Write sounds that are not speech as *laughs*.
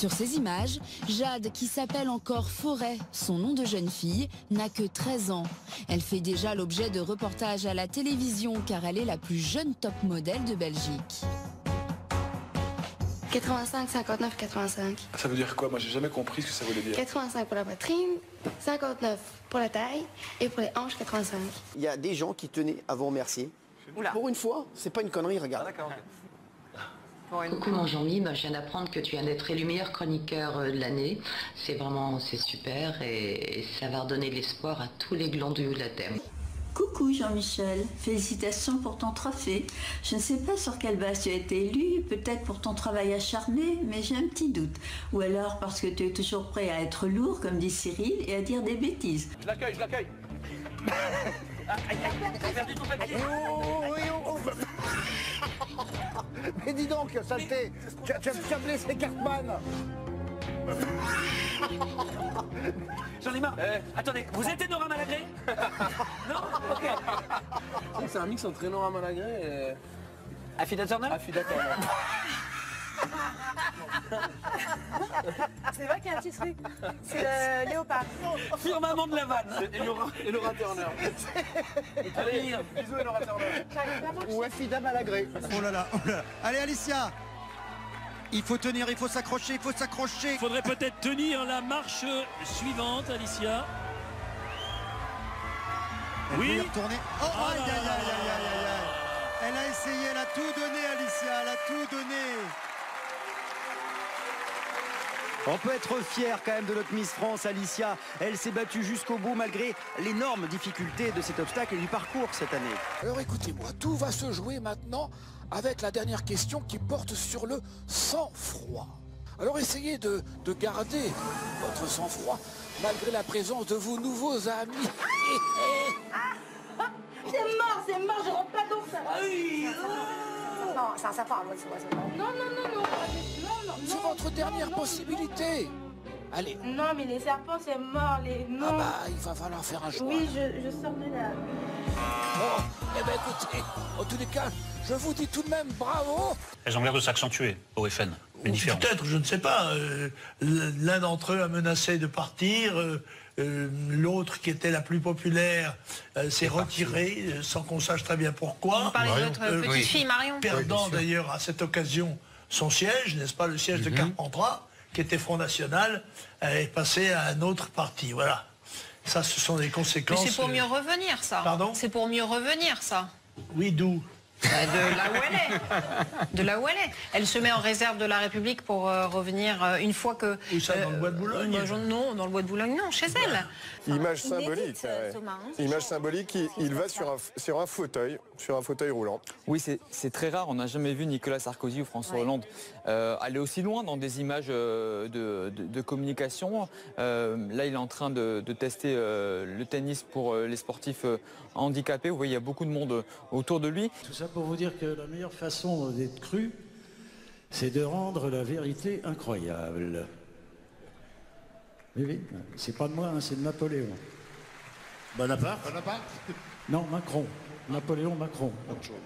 Sur ces images, Jade, qui s'appelle encore Forêt, son nom de jeune fille, n'a que 13 ans. Elle fait déjà l'objet de reportages à la télévision car elle est la plus jeune top modèle de Belgique. 85, 59, 85. Ça veut dire quoi? Moi, j'ai jamais compris ce que ça voulait dire. 85 pour la poitrine, 59 pour la taille et pour les hanches, 85. Il y a des gens qui tenaient à vous remercier. Pour une fois, c'est pas une connerie, regarde. Coucou mon Jean-Mi, Ben, je viens d'apprendre que tu viens d'être élu meilleur chroniqueur euh, de l'année. C'est vraiment, c'est super et, et ça va redonner de l'espoir à tous les glandus de la terre. Coucou Jean-Michel, félicitations pour ton trophée. Je ne sais pas sur quelle base tu as été élu, peut-être pour ton travail acharné, mais j'ai un petit doute. Ou alors parce que tu es toujours prêt à être lourd, comme dit Cyril, et à dire des bêtises. Je l'accueille, je l'accueille. Mais dis donc, saleté Tu as, tu as- tu as blessé Cartman *laughs* J'en ai marre. Attendez, vous êtes Nora Malagré *laughs* Non Ok. C'est un mix entre Nora Malagré et Affida Turner Affida Turner. *laughs* *laughs* C'est vrai qu'il y a un petit truc. C'est le léopard. Firmament de la vanne. Et Laura, et Laura Turner. Allez, Bisous et Laura Turner. Ou Affida Malagré. Oh là là, oh là là. Allez Alicia Il faut tenir, il faut s'accrocher, il faut s'accrocher. Faudrait peut-être tenir la marche suivante, Alicia. Elle Oui. peut y retourner. Oh, Ah aïe, aïe, aïe, aïe, aïe, aïe. Elle a essayé, elle a tout donné On peut être fier quand même de notre Miss France, Alicia. Elle s'est battue jusqu'au bout malgré l'énorme difficulté de cet obstacle et du parcours cette année. Alors écoutez-moi, tout va se jouer maintenant avec la dernière question qui porte sur le sang-froid. Alors essayez de, de garder votre sang-froid malgré la présence de vos nouveaux amis. *laughs* C'est mort, c'est mort, je rentre pas d'eau, ça. Non, non, non, non, non, non, C'est non, votre non, dernière non, possibilité. Allez, Non, mais les serpents, c'est mort, les... Non. ah bah, il va falloir faire un choix. Oui, je, je sors de là. Bon, eh ben écoutez, en tous les cas, je vous dis tout de même bravo. Elles ont l'air de s'accentuer au FN. Peut-être, je ne sais pas. euh, L'un d'entre eux a menacé de partir. euh, euh, L'autre, qui était la plus populaire, s'est retiré sans qu'on sache très bien pourquoi. Parlez de votre petite fille, Marion Perdant d'ailleurs à cette occasion son siège, n'est-ce pas, le siège de Carpentras, qui était Front National, est passé à un autre parti. Voilà. Ça, ce sont des Mais conséquences. c'est pour mieux revenir, ça. Pardon? C'est pour mieux revenir, ça. Oui, d'où? De là où elle est. De là où elle est. Elle se met en réserve de la République pour euh, revenir euh, une fois que. Où ça, dans le bois de Boulogne euh, Non, dans le bois de Boulogne, non, chez elle. Image inédite, symbolique. euh, ouais. Thomas, hein, Image symbolique, il, il va sur un, sur un fauteuil, sur un fauteuil roulant. Oui, c'est- c'est très rare. On n'a jamais vu Nicolas Sarkozy ou François Hollande euh, aller aussi loin dans des images euh, de, de- de communication. Euh, là, il est en train de, de tester euh, le tennis pour euh, les sportifs euh, handicapés. Vous voyez, il y a beaucoup de monde euh, autour de lui. Tout ça pour vous dire que la meilleure façon d'être cru, c'est de rendre la vérité incroyable. Oui, oui, c'est pas de moi, hein, c'est de Napoléon. Bonaparte? Bonaparte? Non, Macron. Napoléon Macron. Bonjour.